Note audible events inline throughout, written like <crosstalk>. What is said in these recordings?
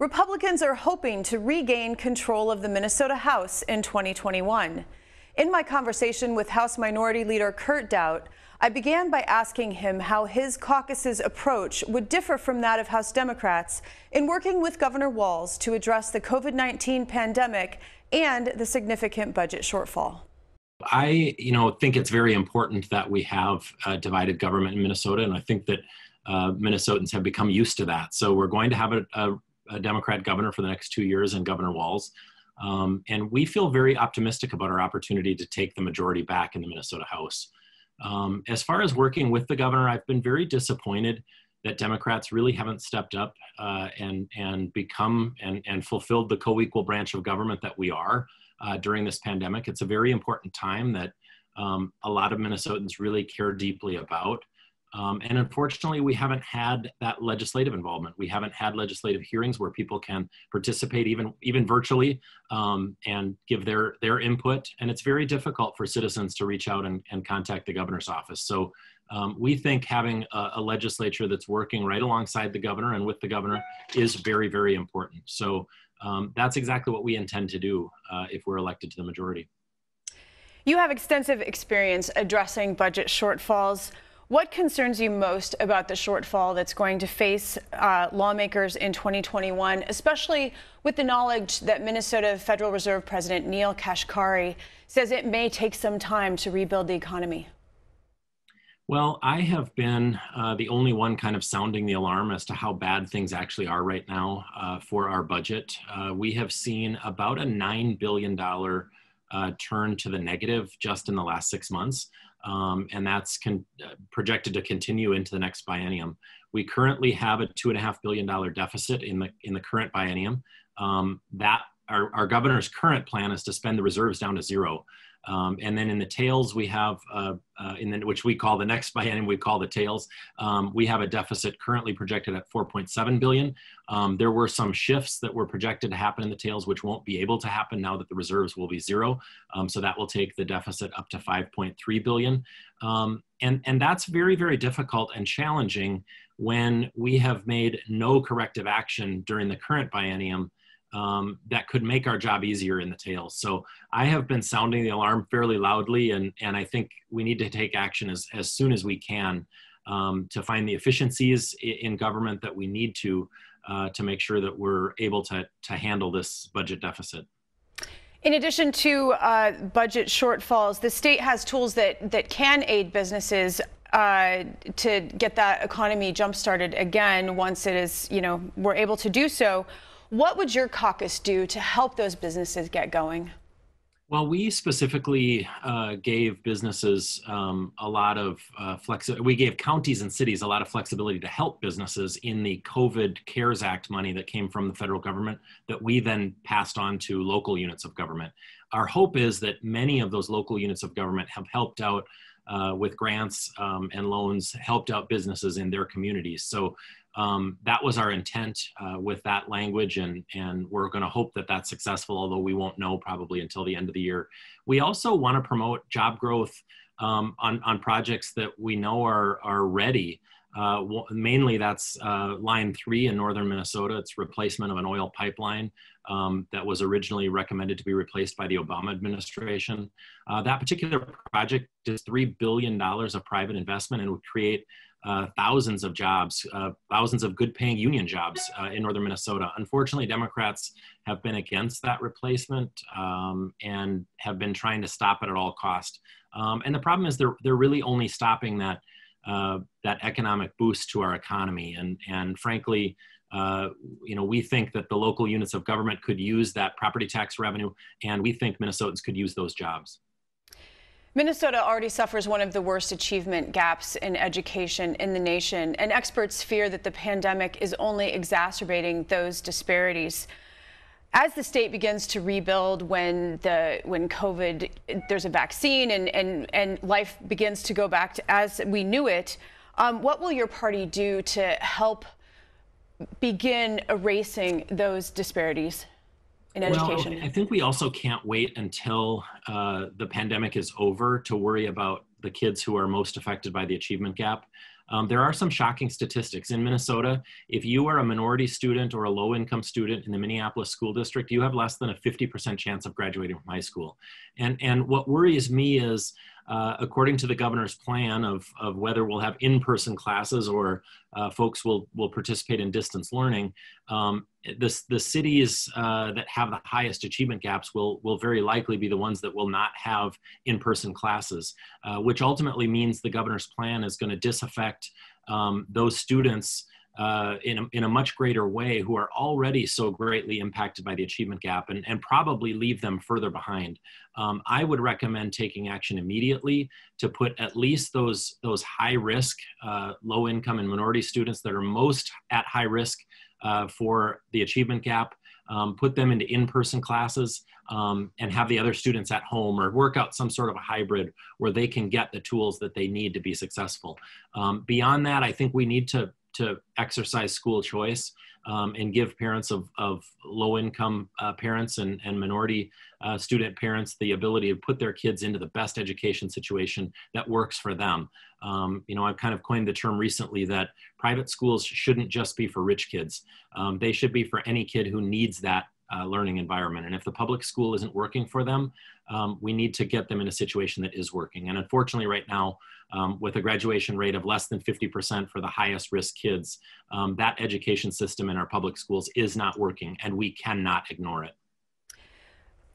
Republicans are hoping to regain control of the Minnesota House in 2021. In my conversation with House Minority Leader Kurt Daudt, I began by asking him how his caucus's approach would differ from that of House Democrats in working with Governor Walz to address the COVID 19 pandemic and the significant budget shortfall. I, you know, think it's very important that we have a divided government in Minnesota, and I think that uh, Minnesotans have become used to that. So we're going to have a, a, a Democrat governor for the next two years and Governor Walz. Um, and we feel very optimistic about our opportunity to take the majority back in the Minnesota House. Um, as far as working with the governor, I've been very disappointed that Democrats really haven't stepped up uh, and, and become and, and fulfilled the co-equal branch of government that we are uh, during this pandemic. It's a very important time that um, a lot of Minnesotans really care deeply about. Um, and unfortunately, we haven't had that legislative involvement. We haven't had legislative hearings where people can participate, even even virtually, um, and give their their input. And it's very difficult for citizens to reach out and, and contact the governor's office. So um, we think having a, a, legislature that's working right alongside the governor and with the governor is very very important. So um, that's exactly what we intend to do uh, if we're elected to the majority. You have extensive experience addressing budget shortfalls. What concerns you most about the shortfall that's going to face uh, lawmakers in 2021, especially with the knowledge that Minnesota Federal Reserve President Neel Kashkari says it may take some time to rebuild the economy? Well, I have been uh, the only one kind of sounding the alarm as to how bad things actually are right now uh, for our budget. Uh, we have seen about a $9 billion uh, turn to the negative just in the last six months um, and that's con- uh, projected to continue into the next biennium. We currently have a two and a half billion dollar deficit in the in the current biennium. Um, that our, our governor's current plan is to spend the reserves down to zero. Um, and then in the tails, we have, uh, uh, in the, which we call the next <laughs> biennium, we call the tails. Um, we have a deficit currently projected at 4.7 billion. Um, there were some shifts that were projected to happen in the tails, which won't be able to happen now that the reserves will be zero. Um, so that will take the deficit up to 5.3 billion. Um, and, and that's very, very difficult and challenging when we have made no corrective action during the current biennium um, that could make our job easier in the tails. So I have been sounding the alarm fairly loudly, and, and I think we need to take action as, as soon as we can um, to find the efficiencies in government that we need to uh, to make sure that we're able to, to handle this budget deficit. In addition to uh, budget shortfalls, the state has tools that, that can aid businesses uh, to get that economy jump started again once it is, you know, we're able to do so. What would your caucus do to help those businesses get going? Well, we specifically uh, gave businesses um, a lot of uh, flexibility. We gave counties and cities a lot of flexibility to help businesses in the COVID CARES Act money that came from the federal government that we then passed on to local units of government. Our hope is that many of those local units of government have helped out uh, with grants um, and loans, helped out businesses in their communities. So um, that was our intent uh, with that language and, and we're going to hope that that's successful although we won't know probably until the end of the year we also want to promote job growth um, on, on projects that we know are, are ready uh, mainly that's uh, line three in northern minnesota it's replacement of an oil pipeline um, that was originally recommended to be replaced by the obama administration uh, that particular project is $3 billion of private investment and would create uh, thousands of jobs, uh, thousands of good paying union jobs uh, in northern Minnesota. Unfortunately, Democrats have been against that replacement um, and have been trying to stop it at all cost. Um, and the problem is they're, they're really only stopping that, that economic boost to our economy. And, and frankly, uh, you know, we think that the local units of government could use that property tax revenue, and we think Minnesotans could use those jobs. Minnesota already suffers one of the worst achievement gaps in education in the nation, and experts fear that the pandemic is only exacerbating those disparities. As the state begins to rebuild when the when COVID there's a vaccine and and and life begins to go back to as we knew it, um, what will your party do to help begin erasing those disparities? in education? Well, I think we also can't wait until uh, the pandemic is over to worry about the kids who are most affected by the achievement gap. Um, there are some shocking statistics. In Minnesota, if you are a minority student or a low income student in the Minneapolis school district, you have less than a 50% chance of graduating from high school. And, and what worries me is uh, according to the governor's plan of, of whether we'll have in-person classes or uh, folks will, will participate in distance learning, um, this, the cities uh, that have the highest achievement gaps will, will very likely be the ones that will not have in-person classes, uh, which ultimately means the governor's plan is going to disaffect um, those students uh, in, a, in a much greater way who are already so greatly impacted by the achievement gap and, and probably leave them further behind. Um, I would recommend taking action immediately to put at least those, those high risk, uh, low income and minority students that are most at high risk uh, for the achievement gap, um, put them into in-person classes um, and have the other students at home or work out some sort of a hybrid where they can get the tools that they need to be successful. Um, beyond that, I think we need to to exercise school choice um, and give parents of, of low income uh, parents and, and minority uh, student parents the ability to put their kids into the best education situation that works for them. Um, you know, I've kind of coined the term recently that private schools shouldn't just be for rich kids. Um, they should be for any kid who needs that uh, learning environment. And if the public school isn't working for them, um, we need to get them in a situation that is working. And unfortunately, right now, um, with a graduation rate of less than 50% for the highest risk kids, um, that education system in our public schools is not working, and we cannot ignore it.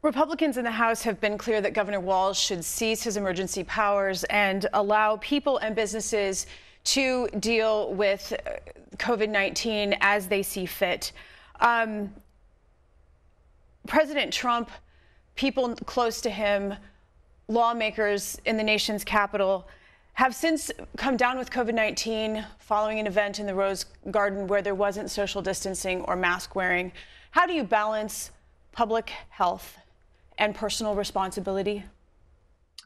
Republicans in the House have been clear that Governor Walz should seize his emergency powers and allow people and businesses to deal with uh, COVID 19 as they see fit. Um, President Trump, people close to him, lawmakers in the nation's capital have since come down with COVID 19 following an event in the Rose Garden where there wasn't social distancing or mask wearing. How do you balance public health and personal responsibility?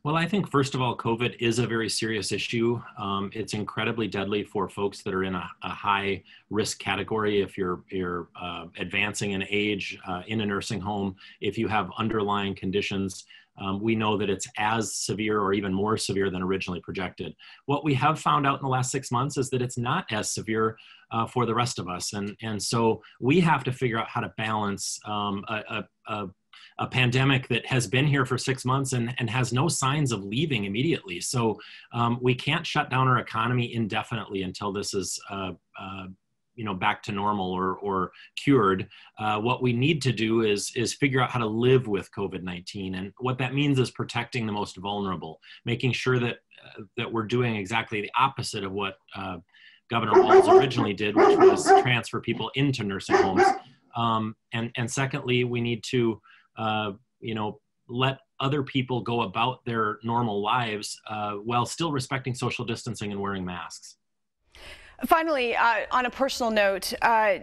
Well, I think first of all, COVID is a very serious issue. Um, it's incredibly deadly for folks that are in a, a high risk category. If you're you're uh, advancing in age uh, in a nursing home, if you have underlying conditions, um, we know that it's as severe or even more severe than originally projected. What we have found out in the last six months is that it's not as severe uh, for the rest of us, and and so we have to figure out how to balance um, a, a, a a pandemic that has been here for six months and, and has no signs of leaving immediately. So um, we can't shut down our economy indefinitely until this is uh, uh, you know back to normal or or cured. Uh, what we need to do is is figure out how to live with covid-19 and what that means is protecting the most vulnerable making sure that uh, that we're doing exactly the opposite of what uh, governor walz originally did which was transfer people into nursing homes. Um, and and secondly we need to uh, you know, let other people go about their normal lives uh, while still respecting social distancing and wearing masks. Finally, uh, on a personal note, uh,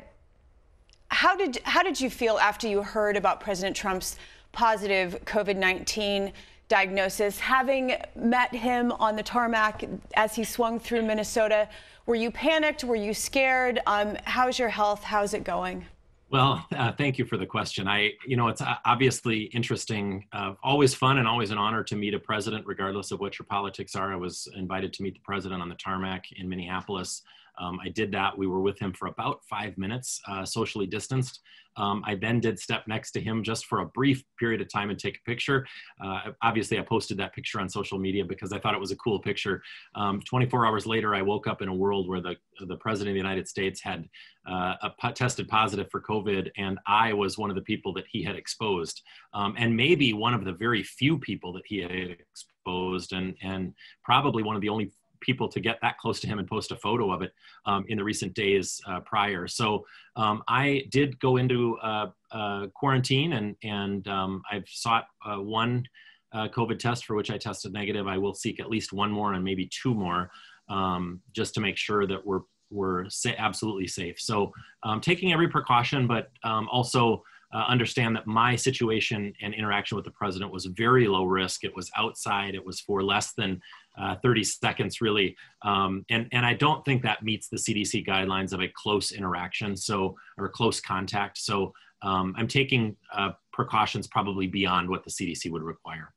how did how did you feel after you heard about President Trump's positive COVID-19 diagnosis? Having met him on the tarmac as he swung through Minnesota, were you panicked? Were you scared? Um, how's your health? How's it going? Well, uh, thank you for the question. I, you know, it's uh, obviously interesting, uh, always fun and always an honor to meet a president, regardless of what your politics are. I was invited to meet the president on the tarmac in Minneapolis um, I did that. We were with him for about five minutes, uh, socially distanced. Um, I then did step next to him just for a brief period of time and take a picture. Uh, obviously, I posted that picture on social media because I thought it was a cool picture. Um, 24 hours later, I woke up in a world where the, the president of the United States had uh, tested positive for COVID, and I was one of the people that he had exposed, um, and maybe one of the very few people that he had exposed, and, and probably one of the only people to get that close to him and post a photo of it um, in the recent days uh, prior. So um, I did go into uh, uh, quarantine and, and um, I've sought uh, one uh, COVID test for which I tested negative. I will seek at least one more and maybe two more um, just to make sure that we're, we're sa absolutely safe. So um, taking every precaution, but um, also uh, understand that my situation and interaction with the president was very low risk. It was outside. It was for less than uh, 30 seconds really. Um, and, and I don't think that meets the CDC guidelines of a close interaction, so, or close contact. So um, I'm taking uh, precautions probably beyond what the CDC would require.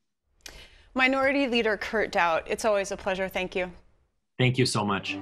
Minority Leader Kurt Daudt, it's always a pleasure. Thank you. Thank you so much.